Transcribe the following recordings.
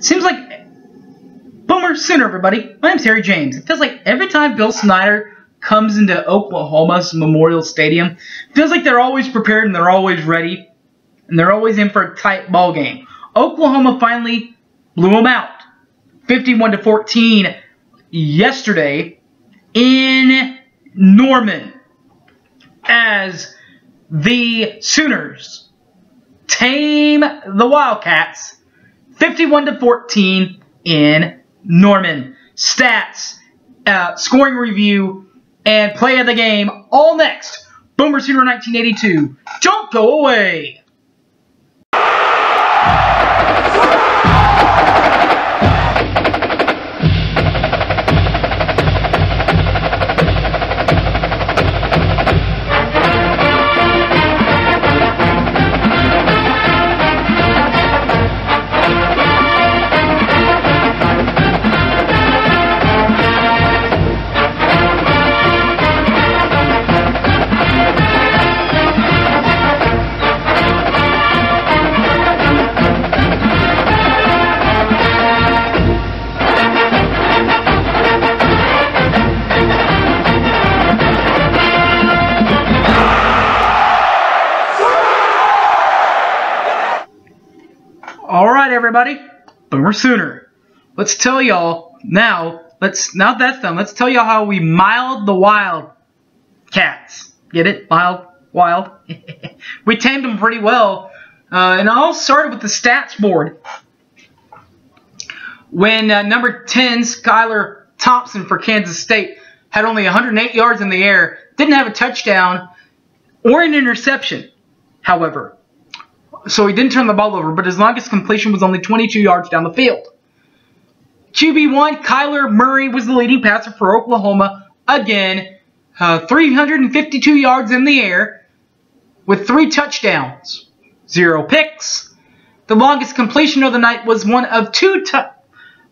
seems like Boomer Sooner, everybody. My name's Harry James. It feels like every time Bill Snyder comes into Oklahoma's Memorial Stadium, feels like they're always prepared and they're always ready, and they're always in for a tight ball game. Oklahoma finally blew them out, 51 to 14 yesterday in Norman, as the Sooners tame the Wildcats 51 to 14 in Norman. Stats, uh, scoring review, and play of the game all next. Boomer Sooner 1982. Don't go away. Everybody, Boomer Sooner. Let's tell y'all now, let's now that's done, let's tell y'all how we mild the wild cats. Get it? Mild, wild. we tamed them pretty well. Uh, and it all started with the stats board. When uh, number 10, Skylar Thompson for Kansas State, had only 108 yards in the air, didn't have a touchdown or an interception, however so he didn't turn the ball over, but his longest completion was only 22 yards down the field. QB1, Kyler Murray was the leading passer for Oklahoma. Again, uh, 352 yards in the air with three touchdowns, zero picks. The longest completion of the night was one of two,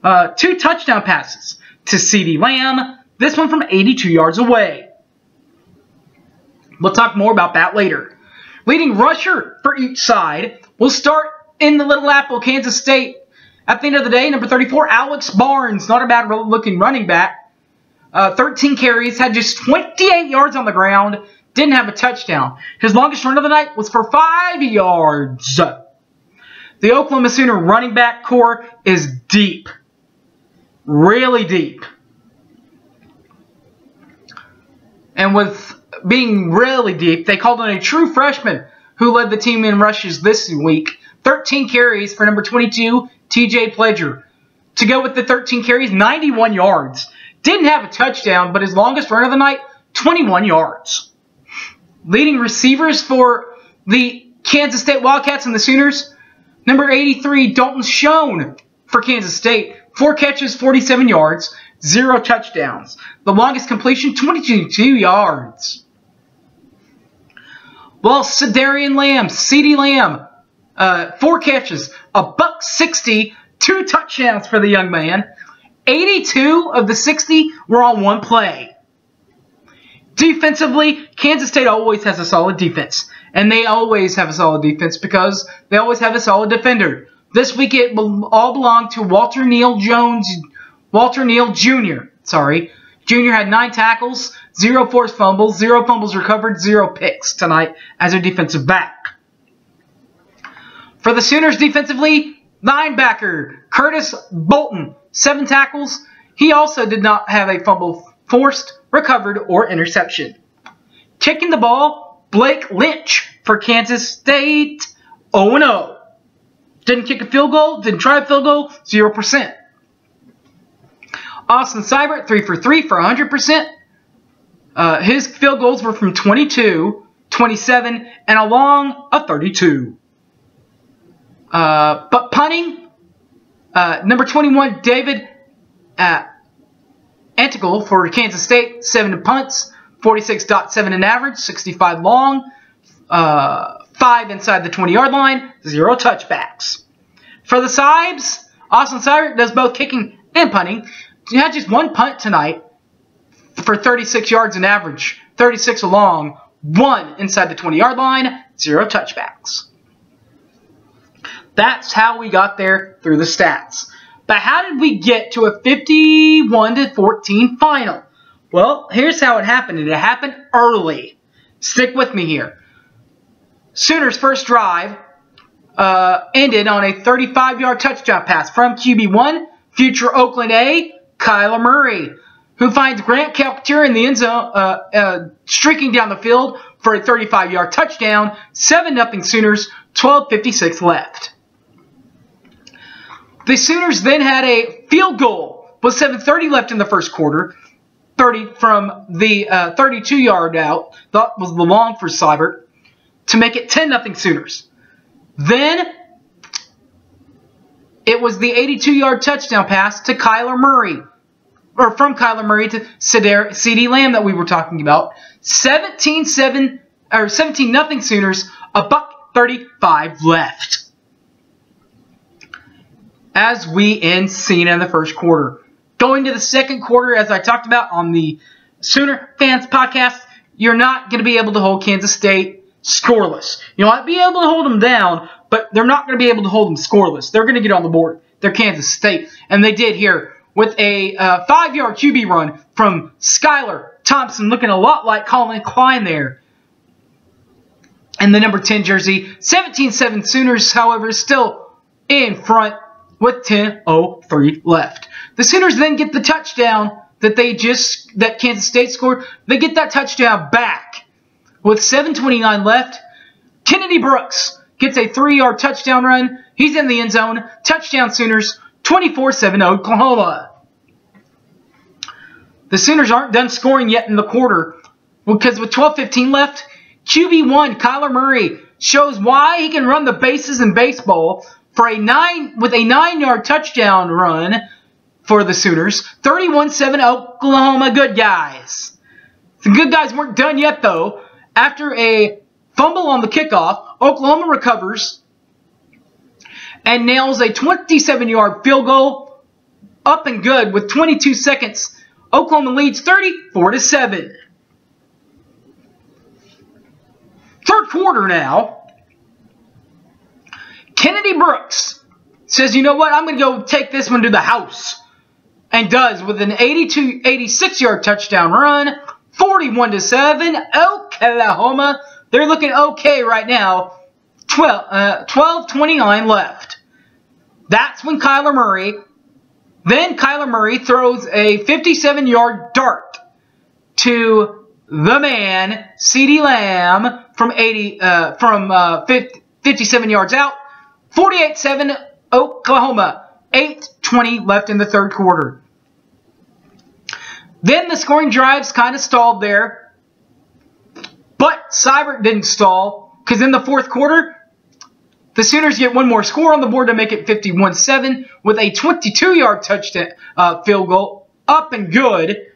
uh, two touchdown passes to CeeDee Lamb, this one from 82 yards away. We'll talk more about that later leading rusher for each side. We'll start in the Little Apple, Kansas State. At the end of the day, number 34, Alex Barnes. Not a bad looking running back. Uh, 13 carries, had just 28 yards on the ground, didn't have a touchdown. His longest run of the night was for 5 yards. The Oklahoma Sooner running back core is deep. Really deep. And with being really deep, they called on a true freshman who led the team in rushes this week. 13 carries for number 22, TJ Pledger. To go with the 13 carries, 91 yards. Didn't have a touchdown, but his longest run of the night, 21 yards. Leading receivers for the Kansas State Wildcats and the Sooners, number 83, Dalton Schoen for Kansas State. Four catches, 47 yards, zero touchdowns. The longest completion, 22 yards. Well, Cedarian Lamb, CeeDee Lamb, uh, four catches, a buck 60, two touchdowns for the young man. 82 of the 60 were on one play. Defensively, Kansas State always has a solid defense. And they always have a solid defense because they always have a solid defender. This week it all belonged to Walter Neil Jones, Walter Neil Jr. Sorry, Jr. had nine tackles, zero forced fumbles, zero fumbles recovered, zero picks tonight as a defensive back. For the Sooners defensively, linebacker Curtis Bolton, seven tackles. He also did not have a fumble forced, recovered, or interception. Kicking the ball, Blake Lynch for Kansas State, 0-0. Didn't kick a field goal, didn't try a field goal, 0%. Austin Seibert, 3 for 3 for 100%. Uh, his field goals were from 22, 27, and along a long of 32. Uh, but punting, uh, number 21, David uh, for Kansas State, 7 punts, 46.7 in average, 65 long, uh, 5 inside the 20-yard line, 0 touchbacks. For the Sibes, Austin Seibert does both kicking and punting. He had just one punt tonight for 36 yards in average, 36 along, one inside the 20-yard line, zero touchbacks. That's how we got there through the stats. But how did we get to a 51 to 14 final? Well, here's how it happened. It happened early. Stick with me here. Sooners' first drive uh, ended on a 35-yard touchdown pass from QB1, future Oakland A, Kyler Murray, who finds Grant Calcaterra in the end zone, uh, uh, streaking down the field for a 35-yard touchdown. 7-0 Sooners, 12.56 left. The Sooners then had a field goal with 7.30 left in the first quarter. 30 from the 32-yard uh, out. That was the long for Seibert to make it 10-0 Sooners. Then it was the 82-yard touchdown pass to Kyler Murray, or from Kyler Murray to CeeDee Lamb that we were talking about. 17-7 or 17 nothing Sooners, a buck 35 left. As we end Cena in the first quarter. Going to the second quarter, as I talked about on the Sooner Fans podcast, you're not going to be able to hold Kansas State scoreless. You might be able to hold them down, but they're not going to be able to hold them scoreless. They're going to get on the board. They're Kansas State. And they did here with a uh, five-yard QB run from Skylar Thompson, looking a lot like Collin Klein there. And the number 10 jersey, 17-7 Sooners, however, still in front with 10.03 left. The Sooners then get the touchdown that they just, that Kansas State scored. They get that touchdown back with 7.29 left. Kennedy Brooks gets a three-yard touchdown run. He's in the end zone. Touchdown Sooners, 24-7 Oklahoma. The Sooners aren't done scoring yet in the quarter because with 12-15 left, QB1 Kyler Murray shows why he can run the bases in baseball for a nine with a nine-yard touchdown run for the Sooners. 31-7 Oklahoma good guys. The good guys weren't done yet though. After a fumble on the kickoff, Oklahoma recovers and nails a 27-yard field goal up and good with 22 seconds. Oklahoma leads 34 to 7. Third quarter now. Kennedy Brooks says, you know what, I'm going to go take this one to the house. And does with an 82, 86 yard touchdown run. 41 to 7. Oklahoma. They're looking okay right now. 12, uh, 12 29 left. That's when Kyler Murray, then Kyler Murray throws a 57 yard dart to the man, CeeDee Lamb, from 80, uh, from uh, 50, 57 yards out. 48-7 Oklahoma. 8.20 left in the third quarter. Then the scoring drives kind of stalled there. But Seibert didn't stall because in the fourth quarter, the Sooners get one more score on the board to make it 51-7 with a 22-yard touchdown uh, field goal. Up and good.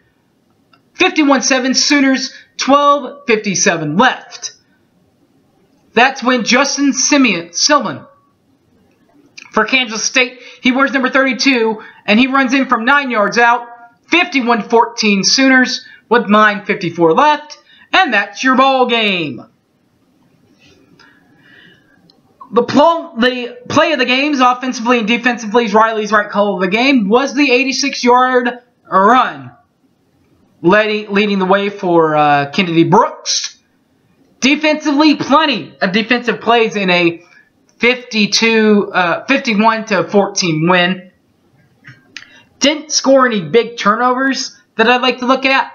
51-7 Sooners, 12.57 left. That's when Justin Simeon, Silmon for Kansas State, he wears number 32, and he runs in from 9 yards out. 51-14 Sooners with 9.54 left, and that's your ball game. The, pl the play of the games, offensively and defensively, is Riley's right call of the game, was the 86-yard run, leading, leading the way for uh, Kennedy Brooks. Defensively, plenty of defensive plays in a 52, uh, 51 to 14 win. Didn't score any big turnovers that I'd like to look at.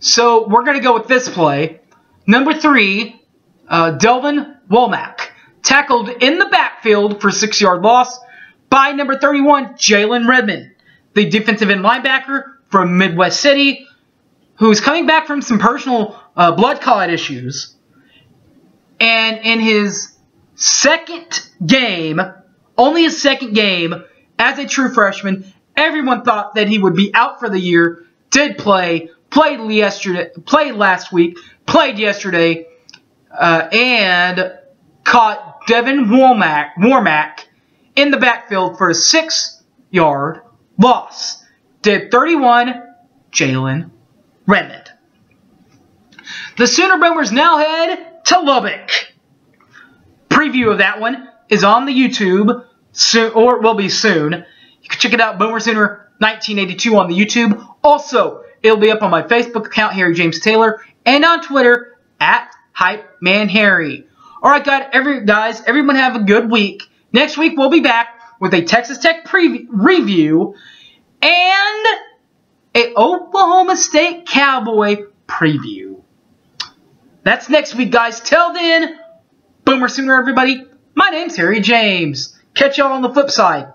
So we're going to go with this play. Number three, uh, Dalvin Warmack. Tackled in the backfield for six-yard loss by number 31, Jalen Redmond, the defensive end linebacker from Midwest City, who's coming back from some personal uh, blood clot issues. And in his second game, only his second game as a true freshman, everyone thought that he would be out for the year. Did play, played yesterday, played last week, played yesterday, uh, and caught Devin Warmack in the backfield for a six-yard loss. Did 31, Jalen Redmond. The Sooner Boomers now head to Lubbock. Preview of that one is on the YouTube, soon, or it will be soon. You can check it out, Boomer Sooner 1982 on the YouTube. Also, it'll be up on my Facebook account, Harry James Taylor, and on Twitter at Hype Man Harry. All right, guys, every guys, everyone have a good week. Next week we'll be back with a Texas Tech preview, review and a Oklahoma State Cowboy preview. That's next week, guys. Till then, Boomer Sooner, everybody. My name's Harry James. Catch y'all on the flip side.